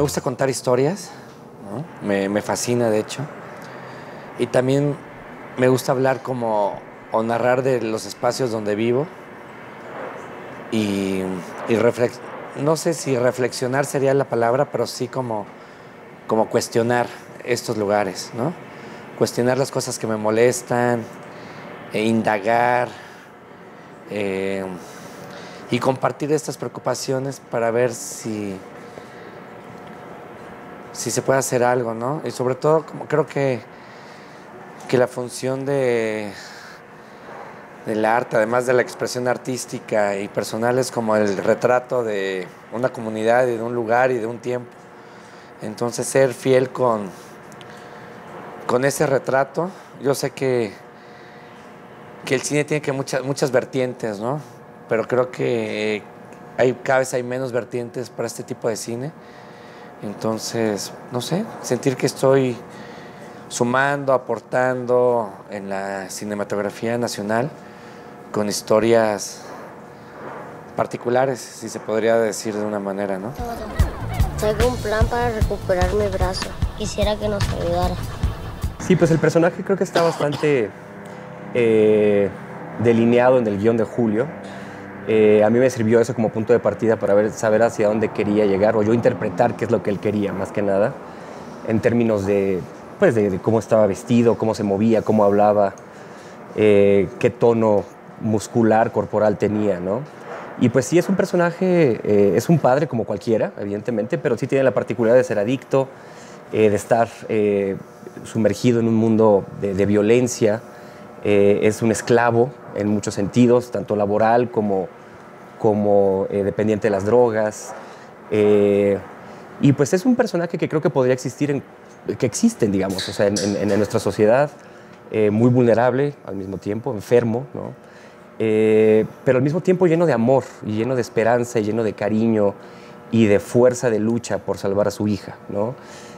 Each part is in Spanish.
gusta contar historias, me, me, fascina de hecho. Y también me gusta hablar como o narrar de los espacios donde vivo y, y no sé si reflexionar sería la palabra, pero sí como, como cuestionar estos lugares, ¿no? Cuestionar las cosas que me molestan, e indagar eh, y compartir estas preocupaciones para ver si, si se puede hacer algo, ¿no? Y sobre todo, como creo que, que la función de, del arte, además de la expresión artística y personal, es como el retrato de una comunidad y de un lugar y de un tiempo. Entonces, ser fiel con, con ese retrato, yo sé que, que el cine tiene que muchas, muchas vertientes, ¿no? Pero creo que hay, cada hay menos vertientes para este tipo de cine. Entonces, no sé, sentir que estoy sumando, aportando en la cinematografía nacional con historias particulares, si se podría decir de una manera, ¿no? Tengo un plan para recuperar mi brazo. Quisiera que nos ayudara. Sí, pues el personaje creo que está bastante eh, delineado en el guion de Julio. Eh, a mí me sirvió eso como punto de partida para saber hacia dónde quería llegar o yo interpretar qué es lo que él quería, más que nada, en términos de, pues de, cómo estaba vestido, cómo se movía, cómo hablaba, eh, qué tono muscular, corporal tenía, ¿no? Y pues sí es un personaje, es un padre como cualquiera, evidentemente, pero sí tiene la particularidad de ser adicto, de estar sumergido en un mundo de, de violencia, es un esclavo en muchos sentidos, tanto laboral como, como eh, dependiente de las drogas. Eh, y pues es un personaje que creo que podría existir, en, que existen, digamos, o sea, en, en, nuestra sociedad, eh, muy vulnerable al mismo tiempo, enfermo, ¿no? pero al mismo tiempo lleno de amor y lleno de esperanza y lleno de cariño y de fuerza de lucha por salvar a su hija, ¿no?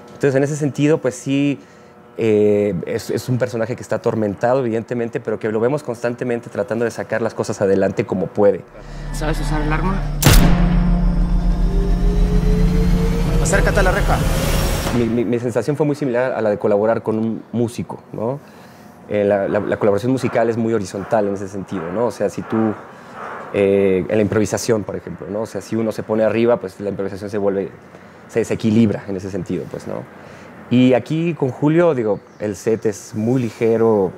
Entonces, en ese sentido, pues sí, eh, es, un personaje que está atormentado, evidentemente, pero que lo vemos constantemente tratando de sacar las cosas adelante como puede. ¿Sabes usar el arma? Acércate a la reja. Mi, sensación fue muy similar a la de colaborar con un músico, ¿no? Eh, la, colaboración musical es muy horizontal en ese sentido, ¿no? O sea, si tú, eh, en la improvisación, por ejemplo, ¿no? O sea, si uno se pone arriba, pues la improvisación se vuelve, se desequilibra en ese sentido, pues, ¿no? Y aquí con Julio, digo, el set es muy ligero,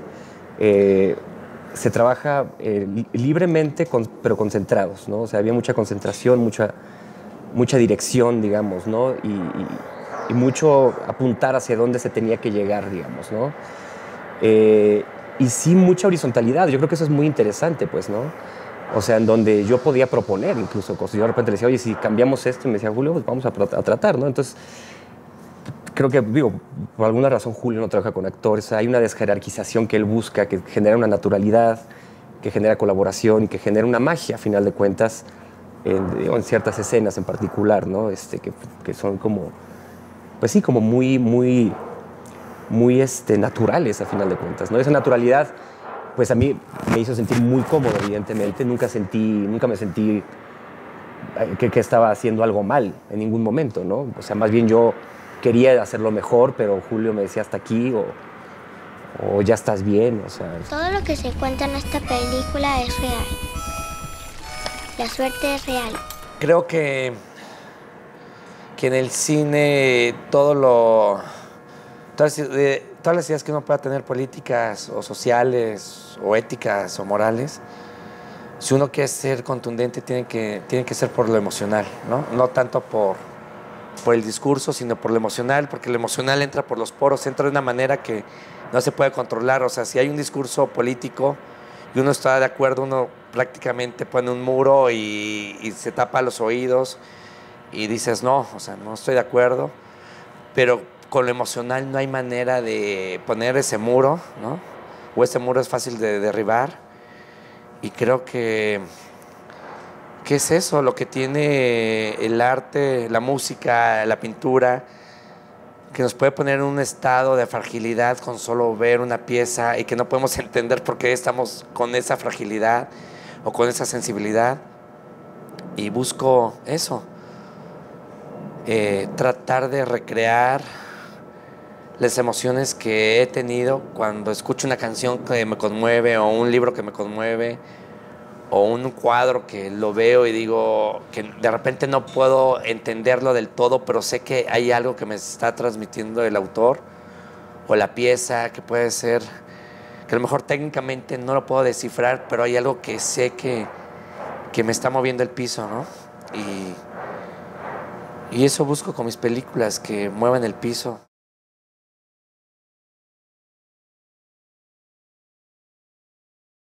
eh, se trabaja eh, libremente, pero concentrados, ¿no? O sea, había mucha concentración, mucha, mucha dirección, digamos, ¿no? Y, mucho apuntar hacia dónde se tenía que llegar, digamos, ¿no? Eh, y sí mucha horizontalidad, yo creo que eso es muy interesante, pues, ¿no? O sea, en donde yo podía proponer incluso cosas. Yo de repente le decía, oye, si cambiamos esto, y me decía, Julio, pues vamos a, a tratar, ¿no? Entonces, creo que, digo, por alguna razón Julio no trabaja con actores, hay una desjerarquización que él busca, que genera una naturalidad, que genera colaboración y que genera una magia, a final de cuentas, en, ciertas escenas en particular, ¿no? Este, que, que, son como, pues sí, como muy, muy, muy este, naturales, a final de cuentas, ¿no? Esa naturalidad, pues a mí me hizo sentir muy cómodo, evidentemente, nunca sentí, nunca me sentí eh, que, que estaba haciendo algo mal en ningún momento, ¿no? O sea, más bien yo quería hacerlo mejor, pero Julio me decía hasta aquí o, o ya estás bien, o sea. Todo lo que se cuenta en esta película es real. La suerte es real. Creo que, que en el cine todo lo... Todas, todas las ideas que uno pueda tener políticas o sociales o éticas o morales, si uno quiere ser contundente tiene que, tiene que ser por lo emocional, ¿no? No tanto por por el discurso, sino por lo emocional, porque lo emocional entra por los poros, entra de una manera que no se puede controlar. O sea, si hay un discurso político y uno está de acuerdo, uno prácticamente pone un muro y, se tapa los oídos y dices, no, o sea, no estoy de acuerdo. Pero con lo emocional no hay manera de poner ese muro, ¿no? O ese muro es fácil de derribar. Y creo que ¿Qué es eso? Lo que tiene el arte, la música, la pintura, que nos puede poner en un estado de fragilidad con solo ver una pieza y que no podemos entender por qué estamos con esa fragilidad o con esa sensibilidad. Y busco eso. eh, tratar de recrear las emociones que he tenido cuando escucho una canción que me conmueve o un libro que me conmueve o un cuadro que lo veo y digo que de repente no puedo entenderlo del todo, pero sé que hay algo que me está transmitiendo el autor o la pieza que puede ser, que a lo mejor técnicamente no lo puedo descifrar, pero hay algo que sé que, que me está moviendo el piso, ¿no? Y, y eso busco con mis películas, que muevan el piso.